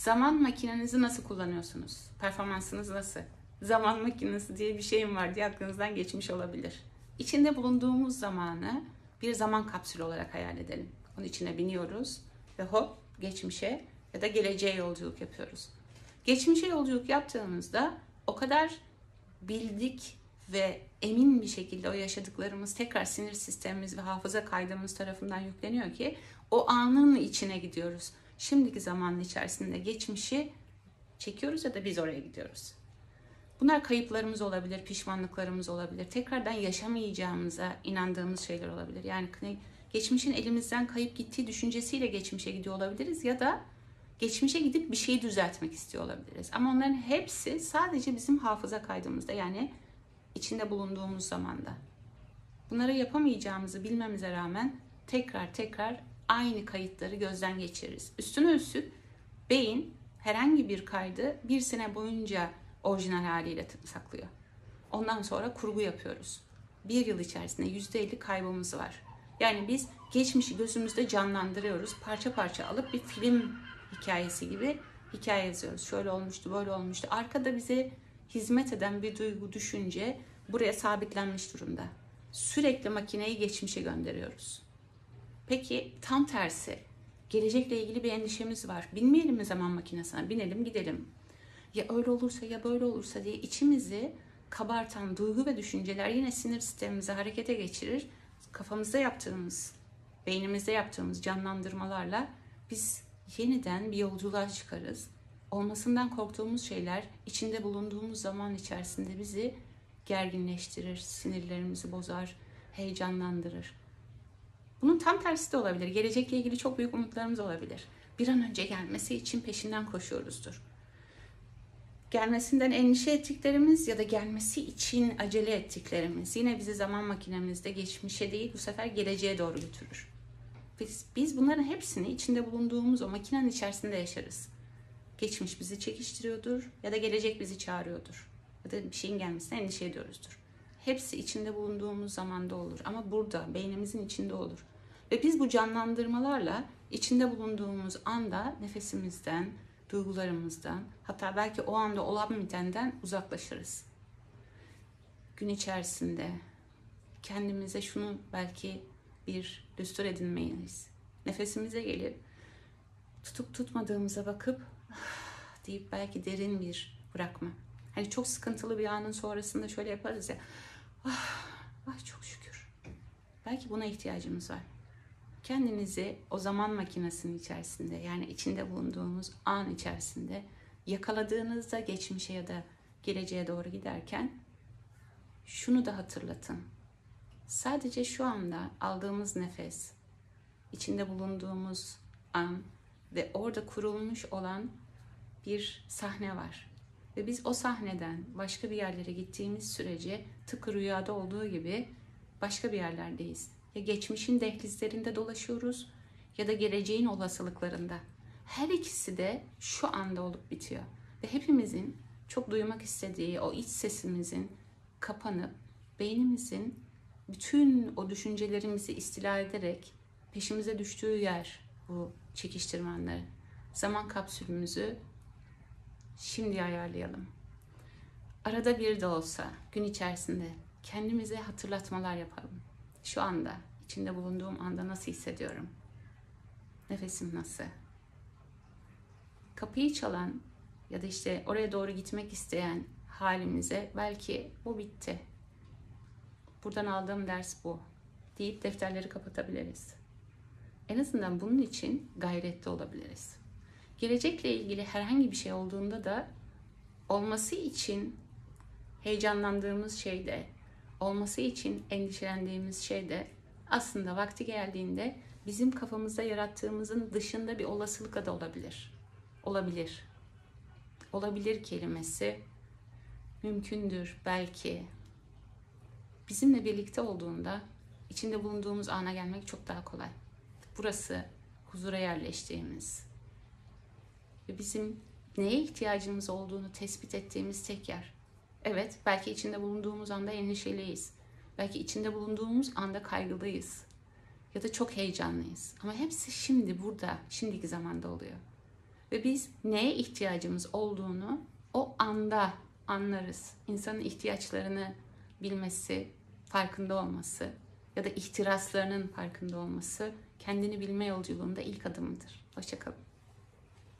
Zaman makinenizi nasıl kullanıyorsunuz? Performansınız nasıl? Zaman makinesi diye bir şeyim var diye aklınızdan geçmiş olabilir. İçinde bulunduğumuz zamanı bir zaman kapsülü olarak hayal edelim. Onun içine biniyoruz ve hop geçmişe ya da geleceğe yolculuk yapıyoruz. Geçmişe yolculuk yaptığımızda o kadar bildik ve emin bir şekilde o yaşadıklarımız tekrar sinir sistemimiz ve hafıza kaydımız tarafından yükleniyor ki o anın içine gidiyoruz. Şimdiki zamanın içerisinde geçmişi çekiyoruz ya da biz oraya gidiyoruz. Bunlar kayıplarımız olabilir, pişmanlıklarımız olabilir. Tekrardan yaşamayacağımıza inandığımız şeyler olabilir. Yani geçmişin elimizden kayıp gittiği düşüncesiyle geçmişe gidiyor olabiliriz ya da geçmişe gidip bir şeyi düzeltmek istiyor olabiliriz. Ama onların hepsi sadece bizim hafıza kaydımızda yani içinde bulunduğumuz zamanda. Bunları yapamayacağımızı bilmemize rağmen tekrar tekrar aynı kayıtları gözden geçiririz. Üstüne üstlük beyin herhangi bir kaydı bir sene boyunca orijinal haliyle saklıyor. Ondan sonra kurgu yapıyoruz. Bir yıl içerisinde yüzde elli kaybımız var. Yani biz geçmişi gözümüzde canlandırıyoruz. Parça parça alıp bir film hikayesi gibi hikaye yazıyoruz. Şöyle olmuştu, böyle olmuştu. Arkada bize hizmet eden bir duygu, düşünce buraya sabitlenmiş durumda. Sürekli makineyi geçmişe gönderiyoruz. Peki tam tersi. Gelecekle ilgili bir endişemiz var. Binmeyelim mi zaman makinesine? Binelim gidelim. Ya öyle olursa ya böyle olursa diye içimizi kabartan duygu ve düşünceler yine sinir sistemimizi harekete geçirir. Kafamızda yaptığımız, beynimizde yaptığımız canlandırmalarla biz yeniden bir yolculuğa çıkarız. Olmasından korktuğumuz şeyler içinde bulunduğumuz zaman içerisinde bizi gerginleştirir, sinirlerimizi bozar, heyecanlandırır. Bunun tam tersi de olabilir. Gelecekle ilgili çok büyük umutlarımız olabilir. Bir an önce gelmesi için peşinden koşuyoruzdur. Gelmesinden endişe ettiklerimiz ya da gelmesi için acele ettiklerimiz yine bizi zaman makinemizde geçmişe değil bu sefer geleceğe doğru götürür. Biz, biz bunların hepsini içinde bulunduğumuz o makinenin içerisinde yaşarız. Geçmiş bizi çekiştiriyordur ya da gelecek bizi çağırıyordur. Ya da bir şeyin gelmesine endişe ediyoruzdur. Hepsi içinde bulunduğumuz zamanda olur ama burada beynimizin içinde olur. Ve biz bu canlandırmalarla içinde bulunduğumuz anda nefesimizden, duygularımızdan, hatta belki o anda olan bitenden uzaklaşırız. Gün içerisinde kendimize şunu belki bir düstur edinmeliyiz. Nefesimize gelip tutup tutmadığımıza bakıp ah, deyip belki derin bir bırakma. Hani çok sıkıntılı bir anın sonrasında şöyle yaparız ya. Ah, ah çok şükür. Belki buna ihtiyacımız var. Kendinizi o zaman makinesinin içerisinde yani içinde bulunduğumuz an içerisinde yakaladığınızda geçmişe ya da geleceğe doğru giderken şunu da hatırlatın. Sadece şu anda aldığımız nefes, içinde bulunduğumuz an ve orada kurulmuş olan bir sahne var. Ve biz o sahneden başka bir yerlere gittiğimiz sürece tıpkı rüyada olduğu gibi başka bir yerlerdeyiz. Ya geçmişin dehlizlerinde dolaşıyoruz ya da geleceğin olasılıklarında. Her ikisi de şu anda olup bitiyor. Ve hepimizin çok duymak istediği o iç sesimizin kapanıp beynimizin bütün o düşüncelerimizi istila ederek peşimize düştüğü yer bu çekiştirmenler. Zaman kapsülümüzü şimdi ayarlayalım. Arada bir de olsa gün içerisinde kendimize hatırlatmalar yapalım. Şu anda, içinde bulunduğum anda nasıl hissediyorum? Nefesim nasıl? Kapıyı çalan ya da işte oraya doğru gitmek isteyen halimize belki bu bitti. Buradan aldığım ders bu deyip defterleri kapatabiliriz. En azından bunun için gayretli olabiliriz. Gelecekle ilgili herhangi bir şey olduğunda da olması için heyecanlandığımız şeyde, olması için endişelendiğimiz şeyde aslında vakti geldiğinde bizim kafamızda yarattığımızın dışında bir olasılık da olabilir. Olabilir. Olabilir kelimesi mümkündür belki. Bizimle birlikte olduğunda içinde bulunduğumuz ana gelmek çok daha kolay. Burası huzura yerleştiğimiz ve bizim neye ihtiyacımız olduğunu tespit ettiğimiz tek yer. Evet, belki içinde bulunduğumuz anda endişeliyiz. Belki içinde bulunduğumuz anda kaygılıyız. Ya da çok heyecanlıyız. Ama hepsi şimdi burada, şimdiki zamanda oluyor. Ve biz neye ihtiyacımız olduğunu o anda anlarız. İnsanın ihtiyaçlarını bilmesi, farkında olması ya da ihtiraslarının farkında olması kendini bilme yolculuğunda ilk adımıdır. Hoşçakalın.